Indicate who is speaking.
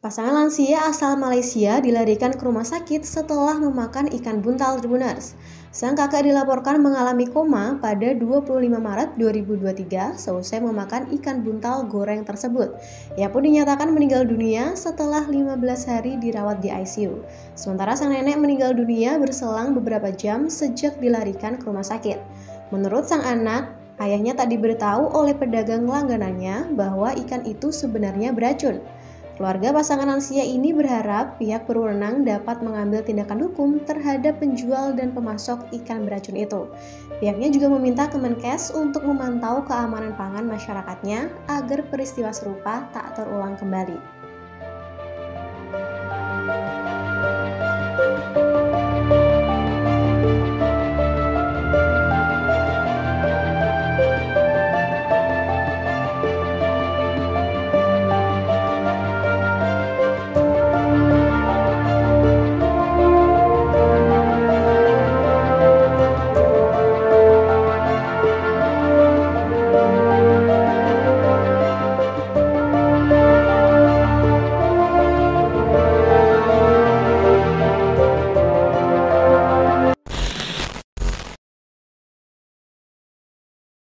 Speaker 1: Pasangan lansia asal Malaysia dilarikan ke rumah sakit setelah memakan ikan buntal Tribuners. Sang kakak dilaporkan mengalami koma pada 25 Maret 2023 seusai memakan ikan buntal goreng tersebut. Ia pun dinyatakan meninggal dunia setelah 15 hari dirawat di ICU. Sementara sang nenek meninggal dunia berselang beberapa jam sejak dilarikan ke rumah sakit. Menurut sang anak, ayahnya tak diberitahu oleh pedagang langganannya bahwa ikan itu sebenarnya beracun. Keluarga pasangan lansia ini berharap pihak berwenang dapat mengambil tindakan hukum terhadap penjual dan pemasok ikan beracun itu. Pihaknya juga meminta Kemenkes untuk memantau keamanan pangan masyarakatnya agar peristiwa serupa tak terulang kembali.